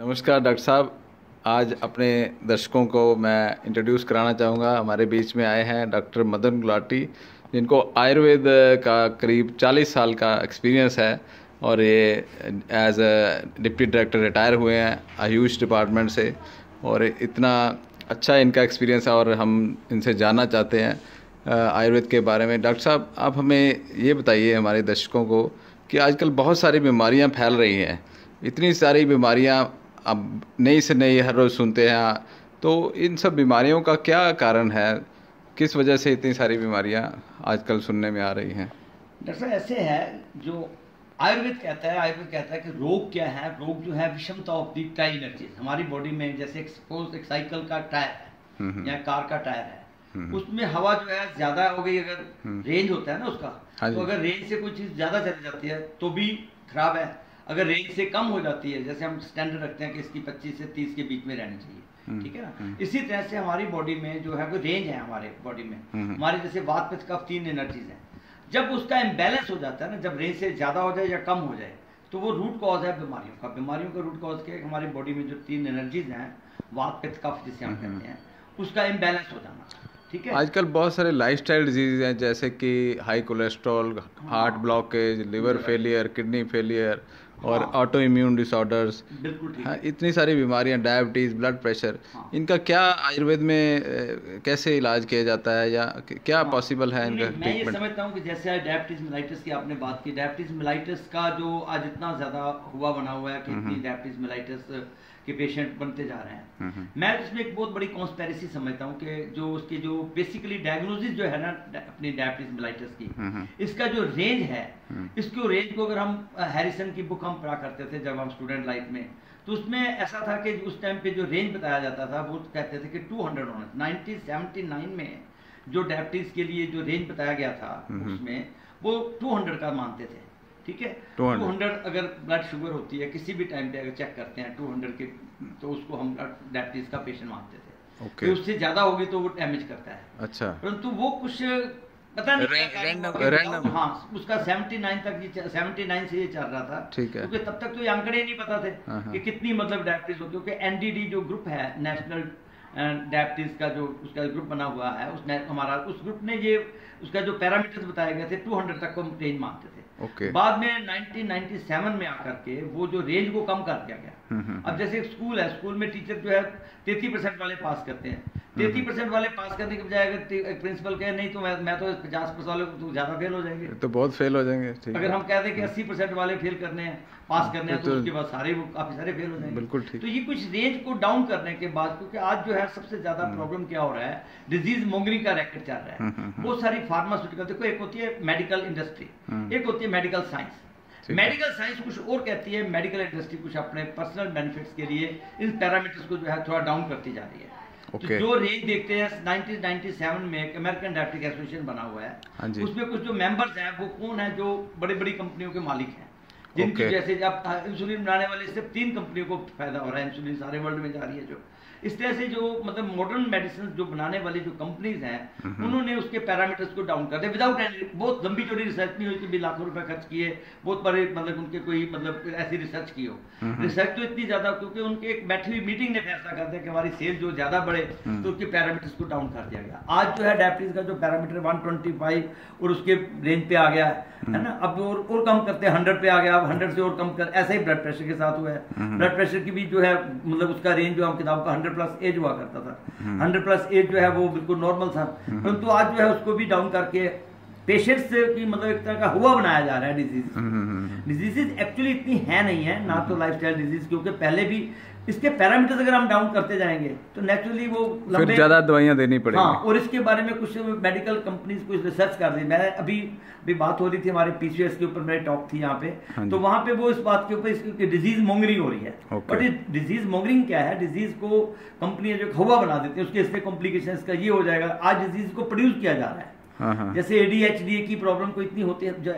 नमस्कार, डॉक्टर साहब। आज अपने दर्शकों को मैं इंट्रोड्यूस कराना चाहूँगा। हमारे बीच में आए हैं डॉक्टर मदन गुलाटी, जिनको आयुर्वेद का करीब 40 साल का एक्सपीरियंस है और ये as a deputy director retire हुए हैं आयुष डिपार्टमेंट से। और इतना अच्छा इनका एक्सपीरियंस है और हम इनसे जानना चाहते हैं आयुर्वेद के बारे में। डॉक्टर साहब, आप हमें ये बताइए हमारे दर्शकों को कि आजकल बहुत सारी बीमारियाँ फैल रही हैं। इतनी सारी बीमारियाँ अब नई से नई हर रोज़ सुनते हैं। तो इन सब बीमारियों का क्या कारण है? किस वजह से इतनी सारी बीमारियाँ आजकल सुनने में आ रही हैं? डॉक्टर ऐसे है जो आयुर्वेद कहता है आयुर्वेद कहता है कि रोग क्या है? रोग जो है विषमता ऑफ़ दी टाई एनर्जीज हमारी बॉडी में जैसे एक सपोज़ एक साइकिल का टायर है हम्म, हम्म। या कार का टायर है उसमें हवा जो है ज़्यादा हो गई अगर रेंज हम्म। होता है ना उसका हाँ तो अगर रेंज से कोई चीज़ ज़्यादा चली जाती है तो भी खराब है। अगर रेंज से कम हो जाती है जैसे हम स्टैंडर्ड रखते हैं कि इसकी 25 से 30 के बीच में रहनी चाहिए हम्म, ठीक है ना? हम्म। इसी तरह से हमारी बॉडी में जो है कोई रेंज है हमारे बॉडी में। हम्म, हमारे जैसे वात पित्त कफ तीन एनर्जीज हैं। जब उसका इम्बेलेंस हो जाता है ना जब रेंज से ज़्यादा हो जाए या कम हो जाए तो वो रूट कॉज है बीमारियों का। बीमारियों का रूट कॉज क्या है? हमारी बॉडी में जो तीन एनर्जीज हैं वात पित्त कफ जिसे हम कहते हैं उसका इम्बेलेंस हो जाना ठीक है? आजकल बहुत सारे लाइफस्टाइल डिज़ीज़ हैं जैसे कि high cholesterol heart blockage liver failure kidney failure और ऑटो इम्यून डिसऑर्डर्स हाँ इतनी सारी बीमारियाँ डायबिटीज़ ब्लड प्रेशर हाँ। इनका क्या आयुर्वेद में कैसे इलाज किया जाता है या क्या हाँ। पॉसिबल है इनका मैं ये समझता हूँ कि जैसे डायबिटीज़ मिलाइटिस की आपने बात की डायबिटीज़ मिलाइटिस का जो आज इतना ज़्यादा हुआ बना हुआ है कि इतनी डायबिटीज़ मिलाइटिस के पेशेंट बनते जा रहे हैं। हम्म, हम्म। मैं इसमें एक बहुत बड़ी कॉन्स्पेरेसी समझता हूँ कि जो उसकी जो बेसिकली डायग्नोसिस जो है ना अपनी डायबिटीज़ मिलाइटिस की हम्म, इसका जो रेंज है इसको रेंज को अगर हम हैरिसन की बुक हम पढ़ा करते थे जब हम स्टूडेंट लाइफ में। तो उसमें ऐसा था कि उस टाइम पे जो रेंज बताया जाता था वो कहते थे कि 200 होना। नाइनटीन सेवेंटी नाइन में जो डायबिटीज़ के लिए जो रेंज बताया गया था उसमें वो 200 का मानते थे। ठीक है? टू हंड्रेड अगर ब्लड शुगर होती है किसी भी टाइम पे अगर चेक करते हैं टू हंड्रेड के तो उसको हम डायबिटीज़ का पेशेंट मानते थे। Okay. तो उससे ज़्यादा होगी तो वो डैमेज करता है। अच्छा। परंतु वो कुछ पता नहीं हाँ उसका 79 तक ये 79 से ये चल रहा था। ठीक है। क्योंकि तब तक तो ये आंकड़े नहीं पता थे हाँ, हाँ। कि कितनी मतलब डायबिटीज़ होती है। क्योंकि एनडीडी जो ग्रुप है नेशनल डायबिटीज़ का जो उसका ग्रुप बना हुआ है उसने हमारा उस ग्रुप ने ये उसका जो पैरामीटर्स बताए गए थे 200 तक को हम रेंज मानते थे। Okay. बाद में 1997 में आकर के वो जो रेंज को कम कर दिया गया। हम्म, हम्म, अब जैसे स्कूल है स्कूल में टीचर जो है तैतीस परसेंट वाले पास करते हैं। तैतीस परसेंट वाले पास करने के बजाय अगर प्रिंसिपल कहे नहीं तो मैं मैं तो पचास परसेंट वाले तो ज़्यादा फेल हो जाएँगे। तो बहुत फेल हो जाएँगे अगर हम कह दें कि अस्सी परसेंट वाले फेल करने हैं पास करने हैं तो, तो उसके बाद सारे वो काफ़ी सारे फेल हो जाएँगे। बिल्कुल ठीक। तो ये कुछ रेंज को डाउन करने के बाद क्योंकि आज जो है सबसे ज़्यादा प्रॉब्लम हम्म। क्या हो रहा है? डिज़ीज़ मोंगरी का रैकेट चल रहा है। हम्म, हम्म, बहुत सारी फार्मास्यूटिकल देखो एक होती है मेडिकल इंडस्ट्री एक होती है मेडिकल साइंस मेडिकल साइंस कुछ और कहती है मेडिकल इंडस्ट्री कुछ अपने पर्सनल बेनिफिट्स के लिए इन पैरामीटर्स को जो है थोड़ा डाउन करती जा रही है। Okay. तो जो रेंज देखते हैं 1997 में अमेरिकन डायबिटिक एसोसिएशन बना हुआ है हाँ उसमें कुछ जो मेंबर्स हैं वो कौन है जो बड़ी बड़ी कंपनियों के मालिक हैं जिनकी okay. जैसे अब इंसुलिन बनाने वाले सिर्फ़ तीन कंपनियों को फ़ायदा हो रहा है इंसुलिन सारे वर्ल्ड में जा रही है जो इस तरह से जो मतलब मॉडर्न मेडिसिन जो बनाने वाली जो कंपनीज़ हैं उन्होंने उसके पैरामीटर्स को डाउन कर दिया विदाउट एनी बहुत लंबी चौड़ी रिसर्च नहीं हुई कि भी लाखों रुपए खर्च किए बहुत बड़े मतलब उनके कोई मतलब ऐसी रिसर्च की हो। रिसर्च तो इतनी ज़्यादा क्योंकि उनके एक बैठी हुई मीटिंग ने फैसला कर दिया कि हमारी सेल जो ज़्यादा बढ़े तो उसके पैरामीटर्स को डाउन कर दिया गया। आज जो है डायबिटीज़ का जो पैरामीटर वन और उसके रेंज पे आ गया है ना? अब और, और कम करते हैं हंड्रेड पे आ गया अब हंड्रेड से और कम कर ऐसा ही ब्लड प्रेशर के साथ हुआ है। ब्लड प्रेशर की भी जो है मतलब उसका रेंज जो हम किताब का हंड्रेड हंड्रेड प्लस एज हुआ करता था। हंड्रेड प्लस एज जो है वो बिल्कुल नॉर्मल था। परंतु तो आज जो है उसको भी डाउन करके पेशेंट्स की मतलब एक तरह का हुआ बनाया जा रहा है डिज़ीज़ डिजीजेज एक्चुअली इतनी है नहीं है ना तो लाइफ स्टाइल डिज़ीज़ क्योंकि पहले भी इसके पैरामीटर्स अगर हम डाउन करते जाएँगे तो नेचुरली वो फिर ज़्यादा दवाइयाँ देनी पड़ेगी। हाँ और इसके बारे में कुछ मेडिकल कंपनीज़ कुछ रिसर्च कर रही मैं अभी भी बात हो रही थी हमारे पीसीएस के ऊपर मेरी टॉक थी यहाँ पे। हाँ तो वहाँ पे वो इस बात के ऊपर डिज़ीज़ मोंगरिंग हो रही है। बट डिज़ीज़ मोंगरिंग क्या है? डिज़ीज़ को कंपनी जो हवा बना देती है उसके इससे कॉम्प्लिकेशन का ये हो जाएगा। आज डिज़ीज़ को प्रोड्यूस किया जा रहा है। हाँ, हाँ। जैसे एडीएचडी की प्रॉब्लम को इतनी होती है जो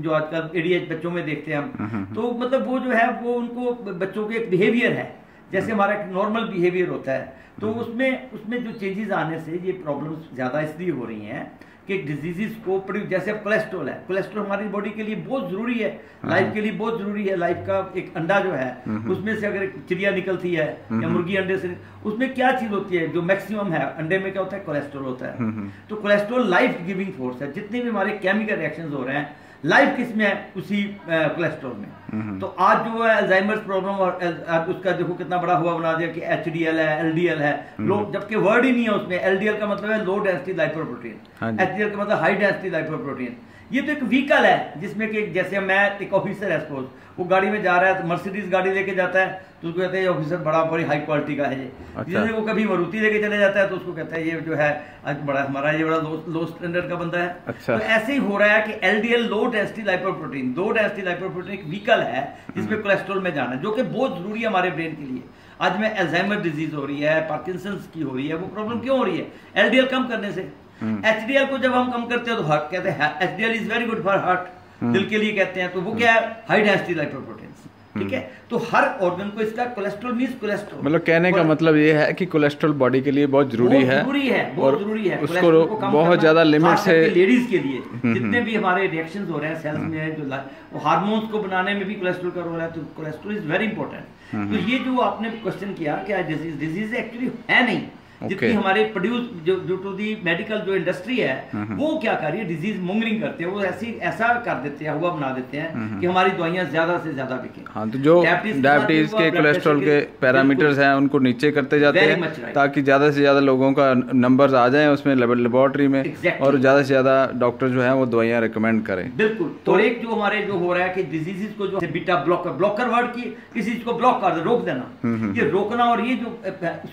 जो आजकल एडीएच बच्चों में देखते हैं हम हाँ, तो मतलब वो जो है वो उनको बच्चों के एक बिहेवियर है। जैसे हमारा एक नॉर्मल बिहेवियर होता है तो उसमें उसमें जो चेंजेस आने से ये प्रॉब्लम्स ज़्यादा इसलिए हो रही हैं कि डिजीजेस को प्रोड्यूस जैसे कोलेस्ट्रोल कोलेस्ट्रॉल है। कोलेस्ट्रोल हमारी बॉडी के लिए बहुत ज़रूरी है। लाइफ के लिए बहुत ज़रूरी है। लाइफ का एक अंडा जो है उसमें से अगर चिड़िया निकलती है या मुर्गी अंडे से उसमें क्या चीज़ होती है? जो मैक्सिमम है अंडे में क्या होता है? कोलेस्ट्रोल होता है। तो कोलेस्ट्रोल लाइफ गिविंग फोर्स है। जितने भी हमारे केमिकल रिएक्शन हो रहे हैं लाइफ किसमें है? उसी कोलेस्ट्रॉल में। हम्म। तो आज जो है अल्जाइमर्स प्रॉब्लम और उसका देखो कितना बड़ा हुआ बना दिया कि एच डी एल है एल डी एल है। जबकि वर्ड ही नहीं है उसमें। एल डी एल का मतलब है लो डेंसिटी लाइपोप्रोटीन एच का मतलब हाई डेंसिटी लाइपोप्रोटीन ये तो एक व्हीकल है जिसमें कि जैसे मैं एक ऑफिसर है सपोज़ वो गाड़ी में जा रहा है तो मर्सिडीज गाड़ी लेके जाता है तो उसको कहते हैं ये ऑफिसर बड़ा बड़ी हाई क्वालिटी का है ये। अच्छा। जिसमें वो कभी मरुति लेके चले जाता है तो उसको कहता है ये जो है आज बड़ा हमारा ये बड़ा लो, लो स्टैंडर्ड का बंदा है। अच्छा। तो ऐसे ही हो रहा है कि LDL low density lipoprotein low density lipoprotein एक व्हीकल है जिसमें कोलेस्ट्रोल में जाना जो कि बहुत ज़रूरी है हमारे ब्रेन के लिए। आज में एल्जाइमर डिज़ीज़ हो रही है पार्किसन की हो रही है वो प्रॉब्लम क्यों हो रही है? एलडीएल कम करने से। एचडीएल हम्म। को जब हम कम करते हैं तो हार्ट कहते हैं HDL is very good for heart. दिल के लिए कहते हैं तो वो क्या है? हाई डेंसिटी लाइपोप्रोटीन ठीक है? तो हर ऑर्गन को इसका कोलेस्ट्रॉल मीन कोलेस्ट्रॉल। मतलब कहने का मतलब ये है कि कोलेस्ट्रॉल बॉडी के लिए बहुत ज़रूरी है ज़रूरी है बहुत ज़रूरी है। उसको बहुत ज़्यादा लिमिट से लेडीज़ के लिए। हम्म, जितने हम्म। भी हमारे रिएक्शंस हो रहे हैं सेल्स में जो हार्मोन्स को बनाने में भी कोलेस्ट्रॉल का रोल है तो कोलेस्ट्रॉल इज़ वेरी इंपॉर्टेंट तो ये जो आपने क्वेश्चन किया क्या डिज़ीज़ डिज़ीज़ एक्चुअली है नहीं जितनी हमारे प्रोड्यूस जो जो टू दी मेडिकल जो इंडस्ट्री है हम्म, हम्म। वो क्या कर रही है? डिज़ीज़ मोंगरिंग करते हैं वो ऐसी ऐसा कर देते हैं हुआ बना देते हैं हम्म, कि हमारी दवाइयाँ ज़्यादा से ज़्यादा बिके। हाँ तो जो डायबिटीज़ के कोलेस्ट्रॉल के पैरामीटर्स हैं उनको नीचे करते जाते हैं ताकि ज़्यादा से ज़्यादा लोगों का नंबर आ जाए उसमें लेबोरेटरी में और ज़्यादा से ज़्यादा डॉक्टर जो है वो दवाइयाँ रिकमेंड करें। बिल्कुल। तो एक जो हमारे जो हो रहा है कि डिजीजेस को जो बीटा ब्लॉकर ब्लॉकर वर्ड की किसी चीज़ को ब्लॉक कर दे रोक देना। ये रोकना और ये जो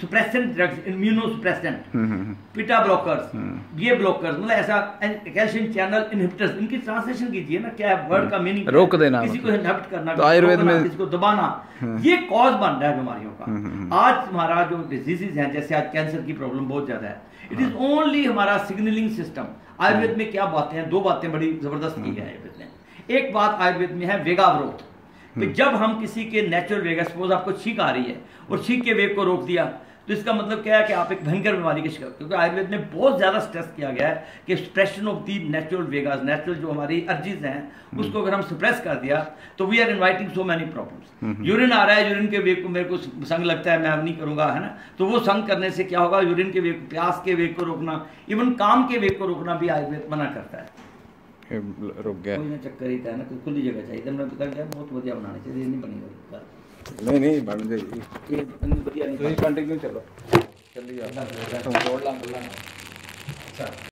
suppressant drugs immuno immunosuppressant beta blockers ये ब्लॉकर्स मतलब ऐसा कैल्शियम चैनल इनहिबिटर्स इनकी ट्रांसलेशन कीजिए ना क्या वर्ड का मीनिंग रोक देना किसी को इनहिबिट करना तो आयुर्वेद में किसी को दबाना। हम्म। ये कॉज बन रहा है बीमारियों का। हम्म, हम्म, आज हमारा जो डिजीजेज हैं जैसे आज कैंसर की प्रॉब्लम बहुत ज़्यादा है। इट इज़ ओनली हमारा सिग्नलिंग सिस्टम आयुर्वेद में क्या बातें हैं? दो बातें बड़ी ज़बरदस्त की है आयुर्वेद में एक बात आयुर्वेद में है वेगावरोध जब हम किसी के नेचुरल वेगा सपोज़ आपको छींक आ रही है और छींक के वेग को रोक दिया तो इसका मतलब क्या है कि आप एक भयंकर बीमारी के शिकार क्योंकि आयुर्वेद में बहुत ज़्यादा स्ट्रेस किया गया है कि एक्सप्रेशन ऑफ़ दी नेचुरल वेगास नेचुरल जो हमारी अर्जीज हैं हम्म। उसको अगर हम सप्रेस कर दिया तो we are inviting so many problems urine आ रहा है यूरिन के वेग को मेरे को संग लगता है मैं अब नहीं करूँगा है ना? तो वो संग करने से क्या होगा? यूरिन के वेग प्यास के वेग को रोकना इवन काम के वेग को रोकना भी आयुर्वेद मना करता है। रुक गया। चक्कर ही था ना? खुली जगह चाहिए मैं पता क्या बहुत बढ़िया बनानी चाहिए नहीं बनी नहीं नहीं बन जाएगी ये कंटिन्यू चलो। चलिए अच्छा।